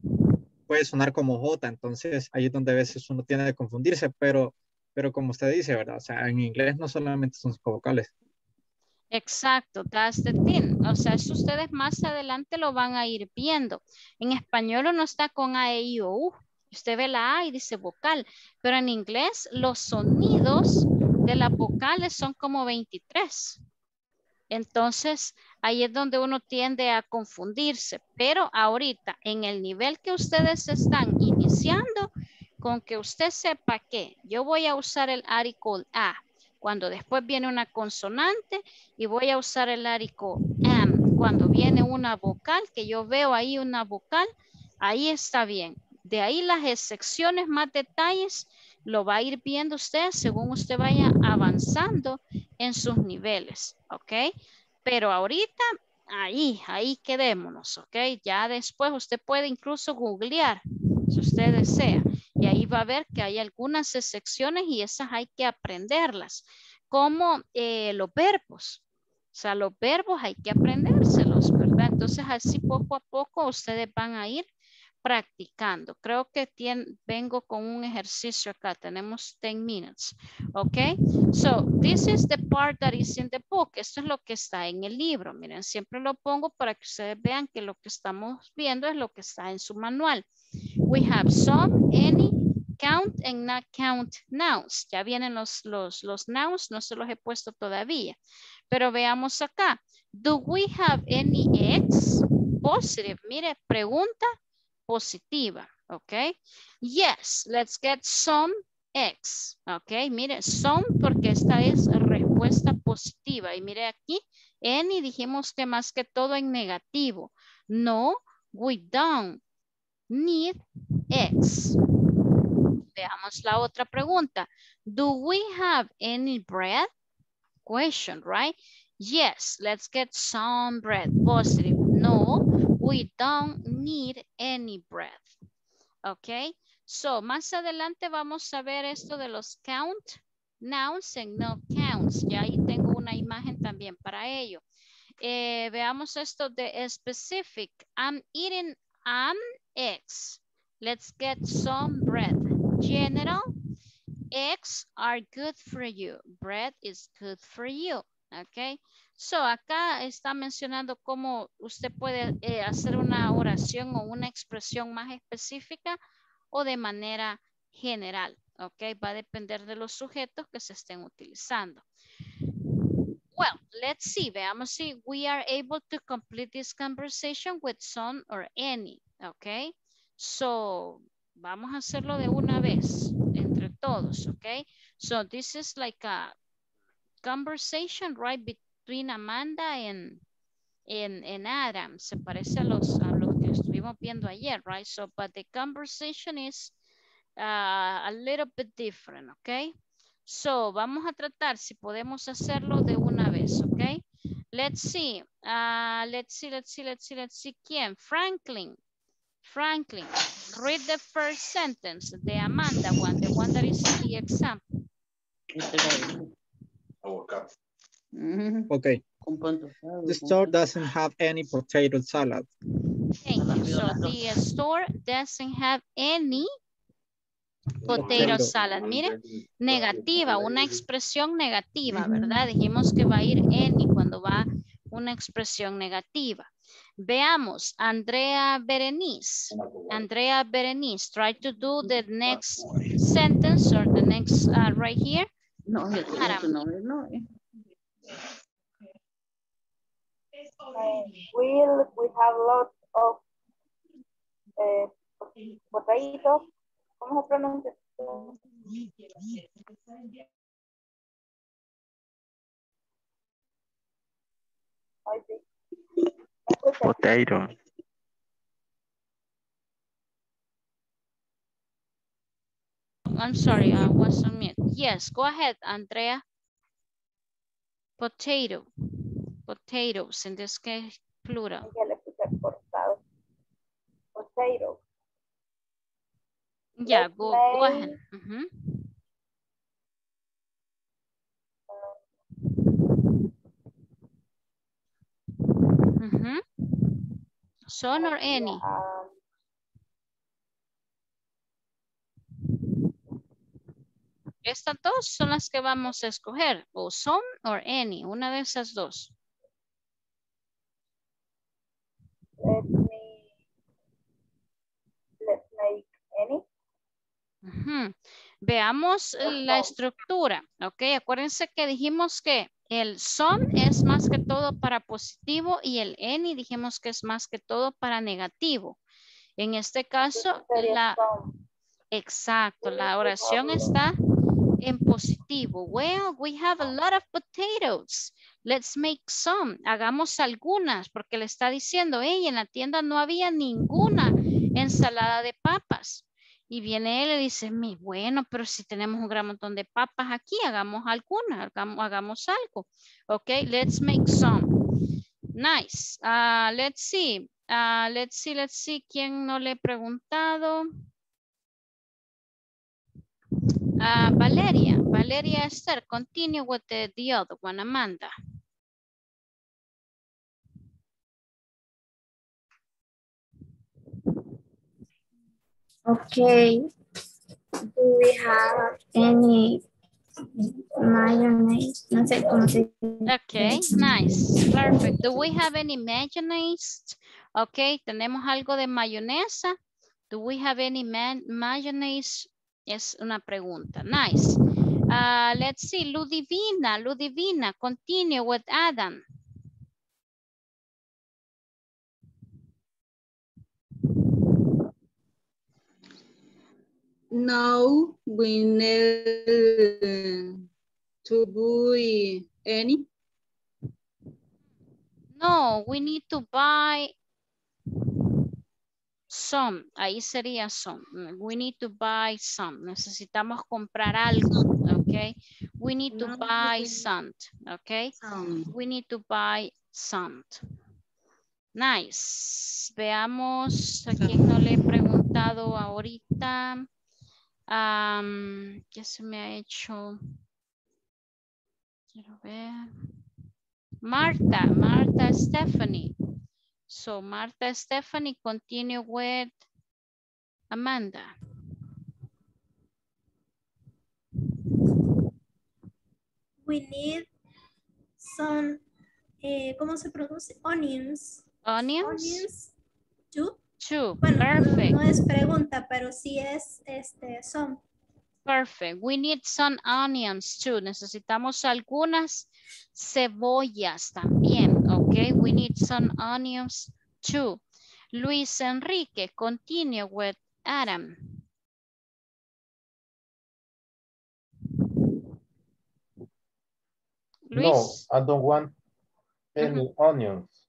puede sonar como J, entonces ahí es donde a veces uno tiene que confundirse, pero, pero como usted dice, ¿verdad? O sea, en inglés no solamente son cinco vocales. exacto, that's the thing. O sea, eso ustedes más adelante lo van a ir viendo. En español uno está con A, E, I, O, U. Usted ve la A y dice vocal, pero en inglés los sonidos de las vocales son como 23. Entonces, ahí es donde uno tiende a confundirse. Pero ahorita, en el nivel que ustedes están iniciando, con que usted sepa que yo voy a usar el article A, cuando después viene una consonante, y voy a usar el article am, cuando viene una vocal, que yo veo ahí una vocal, ahí está bien. De ahí las excepciones, más detalles, lo va a ir viendo usted según usted vaya avanzando en sus niveles, ¿ok? Pero ahorita, ahí, ahí quedémonos, ¿ok? Ya después usted puede incluso googlear, si usted desea, y ahí va a ver que hay algunas excepciones y esas hay que aprenderlas. como eh, los verbos. O sea, los verbos hay que aprendérselos, ¿verdad? Entonces, así poco a poco ustedes van a ir practicando. Creo que vengo con un ejercicio acá. Tenemos 10 minutes. ¿Ok? So, this is the part that is in the book. Esto es lo que está en el libro. Miren, siempre lo pongo para que ustedes vean que lo que estamos viendo es lo que está en su manual. We have some, any, count and not count nouns. Ya vienen los, los, los nouns, no se los he puesto todavía. Pero veamos acá. Do we have any eggs? Positive. Mire, pregunta positiva, ¿ok? Yes, let's get some eggs, ¿ok? Mire, some porque esta es respuesta positiva. Y mire aquí, any dijimos que más que todo en negativo. No, we don't need eggs. Veamos la otra pregunta. Do we have any bread? Question, right? Yes, let's get some bread. Positive. No, we don't need any bread. Okay, so más adelante vamos a ver esto de los count nouns and no counts. Ya ahí tengo una imagen también para ello. Eh, veamos esto de specific. I'm eating an eggs. Let's get some bread. General, eggs are good for you. Bread is good for you. Okay. So, acá está mencionando cómo usted puede eh, hacer una oración o una expresión más específica o de manera general. Ok, va a depender de los sujetos que se estén utilizando. Well, let's see. Veamos si we are able to complete this conversation with some or any. Ok, so vamos a hacerlo de una vez entre todos. Ok, so this is like a conversation right between Amanda and, and, and Adam. Se parece a los, a los que estuvimos viendo ayer, right? So, but the conversation is uh, a little bit different, okay? So, vamos a tratar si podemos hacerlo de una vez, okay? Let's see. Uh, let's see, let's see, let's see, let's see. ¿Quién? Franklin. Franklin, read the first sentence, the Amanda one, the one that is in the example. Okay. The store doesn't have any potato salad. Thank you. So the store doesn't have any potato salad. Mire, negativa, una expresión negativa, ¿verdad? Dijimos que va a ir any cuando va una expresión negativa. Veamos, Andrea Berenice. Andrea Berenice, try to do the next sentence or the next uh, right here. No, no, no. Uh, will we have lots of uh, potatoes? ¿Cómo se pronuncia? Potato. I'm sorry, I was on mute. Yes, go ahead, Andrea. Potato. Potatoes, in this case, plural. Ya le puse cortado. Potato. Yeah, go, go ahead. Uh -huh. Uh -huh. Son or any? Um, Estas dos son las que vamos a escoger, o son o any, una de esas dos. let me let's make any. Veamos la estructura, ¿ok? Acuérdense que dijimos que el son es más que todo para positivo y el any dijimos que es más que todo para negativo. En este caso, la... Exacto, la oración está en positivo. Well, we have a lot of potatoes. Let's make some. Hagamos algunas porque le está diciendo, hey, en la tienda no había ninguna ensalada de papas. Y viene él y dice, mi bueno, pero si tenemos un gran montón de papas aquí, hagamos alguna, hagamos, hagamos algo. Ok, let's make some. Nice. Uh, let's see. Uh, let's see, let's see. ¿Quién no le he preguntado? Ah, Valeria, Valeria Esther, continue with the, the other one, Amanda. Okay. Do we have any mayonnaise? No sé cómo se Okay, nice, perfect. Do we have any mayonnaise? Okay, tenemos algo de mayonesa. Do we have any man mayonnaise? Es una pregunta. Nice. Uh, let's see, Ludivina, Ludivina, continue with Adam. No, we need to buy any. No, we need to buy some. Ahí sería some. We need to buy some. Necesitamos comprar algo, okay? We need to buy some, okay? We need to buy some. Nice. Veamos a quién no le he preguntado ahorita. Am, ¿Qué se me ha hecho? Quiero ver. Marta, Marta Stephanie. So Marta Stephanie, continue with Amanda. We need some, eh, ¿cómo se produce? Onions. Onions? Onions. Two. Two, Bueno, no- perfect. No, es pregunta, pero sí es, este, son. Perfect. We need some onions too. Necesitamos algunas cebollas también, okay? We need some onions too. Luis Enrique, continue with Adam. No, I don't want any onions.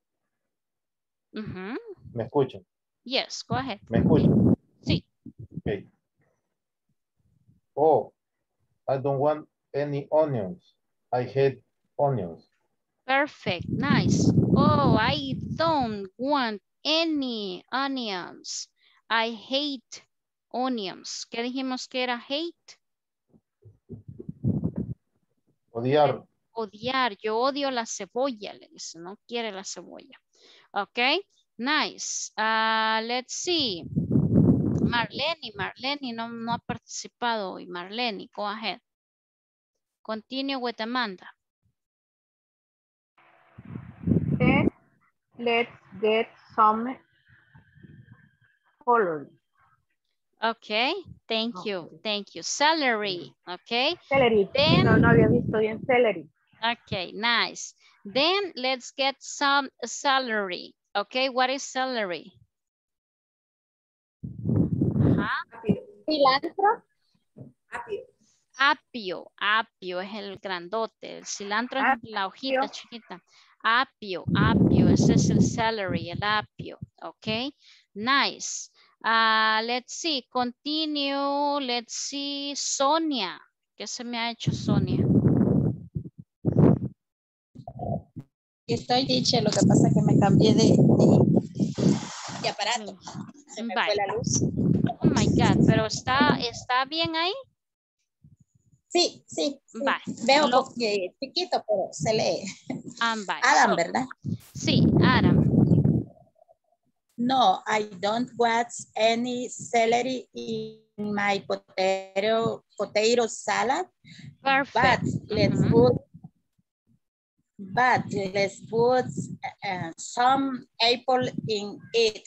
Mhm. ¿Me escuchan? Yes, go ahead. ¿Me escuchan? Sí. Ok. Oh, I don't want any onions. I hate onions. Perfect, nice. Oh, I don't want any onions. I hate onions. ¿Qué dijimos que era hate? Odiar. Odiar. Yo odio la cebolla, le dice. No quiere la cebolla. Ok, nice. Ah, let's see. Marlene, Marlene no, no ha participado hoy. Marlene, go ahead. Continue with Amanda. Then let's get some coloring. Okay, thank you, thank you. Celery, okay? Celery. Then, no, no había visto bien celery. okay, nice. Then let's get some celery. Okay, what is celery? Ajá. Cilantro. Apio, apio es el grandote, el cilantro es la hojita chiquita. Apio, apio, ese es el celery, el apio, ok. Nice. Ah, let's see, continue, let's see, Sonia. ¿Qué se me ha hecho Sonia? Estoy dicha, lo que pasa es que me cambié de, de, de aparato. Se me fue Vale. la luz. Oh my God, pero está, está bien ahí? Sí, sí. Veo Lo- porque chiquito, pero se lee. Vale. Adam, So, ¿verdad? Sí, Adam. No, I don't want any celery in my potato potato salad. Perfect. But let's put but let's put uh, some apple in it.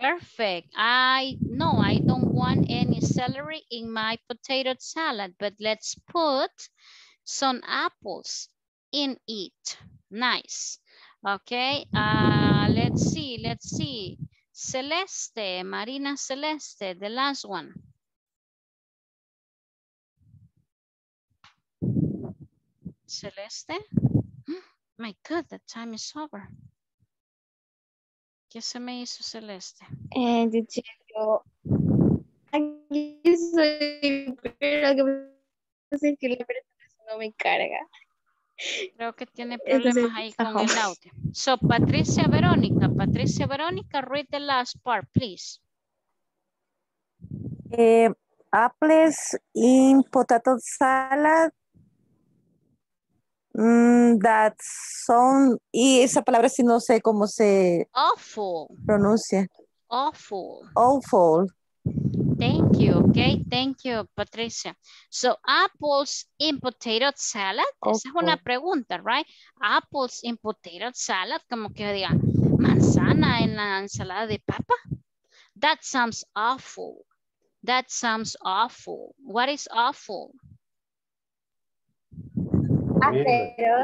Perfect. I no, I don't want any celery in my potato salad, but let's put some apples in it. Nice. Okay. Uh, let's see. Let's see. Celeste, Marina Celeste, the last one. Celeste. My God, the time is over. ¿Qué se me hizo Celeste? And teacher, yo aquí soy, pero que es que la presentación no me carga. Creo que tiene Entonces, problemas ahí con el audio. So, Patricia Verónica, Patricia Verónica, read the last part, please. Eh, apples in potato salad. Mm, that son, y esa palabra sí no sé cómo se Awful. pronuncia. Awful. Awful. Thank you, okay? Thank you, Patricia. So, apples in potato salad. Esa es una pregunta, right? Apples in potato salad, como que diga, manzana en la ensalada de papa. That sounds awful. That sounds awful. What is awful? Horrible. feo.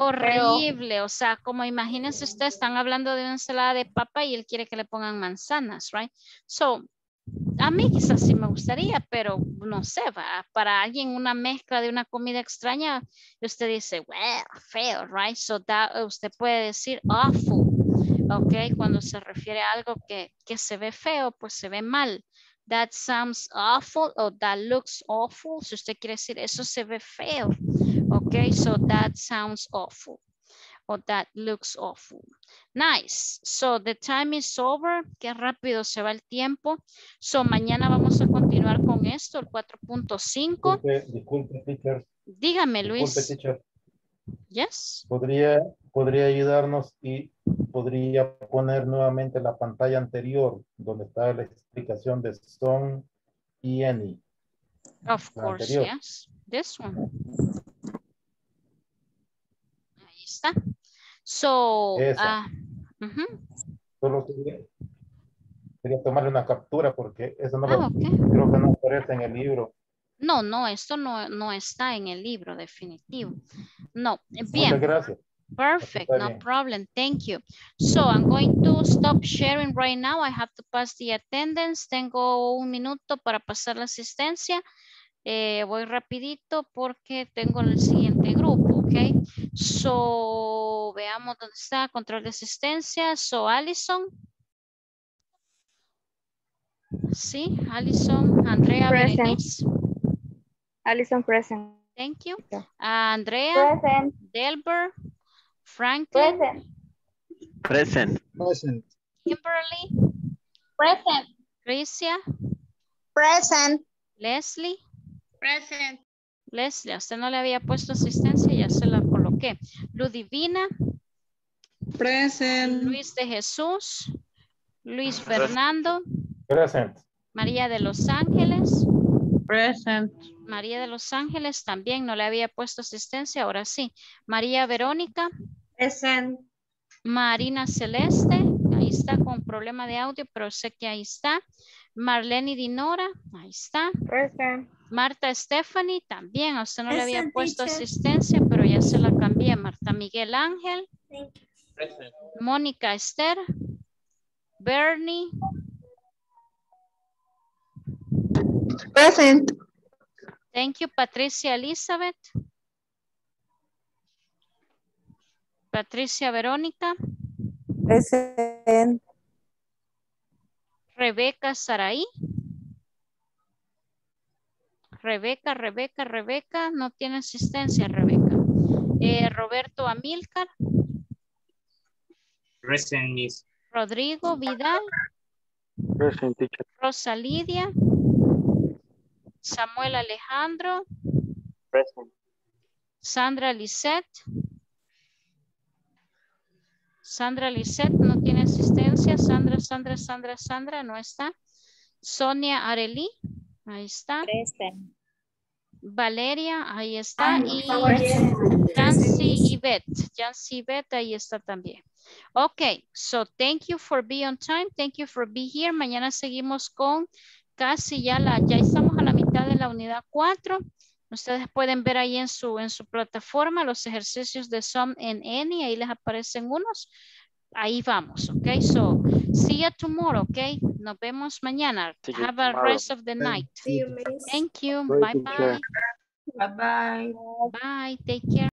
Horrible, o sea, como imagínense ustedes, están hablando de una ensalada de papa y él quiere que le pongan manzanas, right? So, a mí quizás sí me gustaría, pero no sé, va, para alguien una mezcla de una comida extraña, usted dice, well, feo, right? So, that, usted puede decir awful, ok, cuando se refiere a algo que, que se ve feo, pues se ve mal. That sounds awful o that looks awful, si usted quiere decir eso se ve feo, ok, so that sounds awful. or that looks awful. Nice. So the time is over. Qué rápido se va el tiempo. So mañana vamos a continuar con esto, el 4.5. Disculpe, disculpe, teacher. Dígame, Disculpe, Luis. teacher. Yes. Podría, podría ayudarnos y podría poner nuevamente la pantalla anterior donde está la explicación de son y any. Of La course, anterior. yes. This one. Ahí está. So, Esa. ah. Solo quería, quería tomarle una captura porque eso no Ah, lo- creo que no aparece en el libro. No, no, esto no, no está en el libro definitivo. No, Muchas bien. gracias. Perfect, no problem. Thank you. So I'm going to stop sharing right now. I have to pass the attendance. Tengo un minuto para pasar la asistencia. Eh, voy rapidito porque tengo el siguiente grupo, ¿ok? So, veamos dónde está, control de asistencia. So, Allison. Sí, Allison, Andrea, Present. Berenice. Alison present. Thank you. Andrea. Present. Delbert. Franklin. Present. Present. Present. Kimberly. Present. Tricia. Present. Leslie. Present. Leslie, a usted no le había puesto asistencia, ya se la coloqué. Ludivina. Present. Luis de Jesús. Luis Fernando. Present. María de Los Ángeles. Present. María de Los Ángeles también no le había puesto asistencia, ahora sí. María Verónica. Present. Marina Celeste, ahí está con problema de audio, pero sé que ahí está. Marlene Dinora, ahí está. Present. Marta Stephanie, también, a usted no le había Present, puesto teacher. asistencia, pero ya se la cambié. Marta Miguel Ángel, Present. Mónica Esther, Bernie, Present. thank you, Patricia Elizabeth. Patricia Verónica, Present. Rebeca Saraí. Rebeca, Rebeca, Rebeca, no tiene asistencia, Rebeca. Eh, Roberto Amílcar, Present, Miss. Rodrigo Vidal, Present, teacher. Rosa Lidia, Samuel Alejandro, Present. Sandra Lisette. Sandra Lisette no tiene asistencia. Sandra, Sandra, Sandra, Sandra no está. Sonia Areli, ahí está. Present. Valeria, ahí está. Ay, Y. Jancy Yvette. Jancy Yvette, ahí está también. Ok, so thank you for being on time. Thank you for being here. Mañana seguimos con casi ya la, ya estamos a la mitad de la unidad 4. Ustedes pueden ver ahí en su, en su plataforma los ejercicios de Some and Any. Ahí les aparecen unos. Ahí vamos, ok? So, see you tomorrow, ok? Nos vemos mañana. See Have a tomorrow. rest of the night. See you. Thank you. Bye, Bye teacher. bye. Bye bye. Bye. Take care.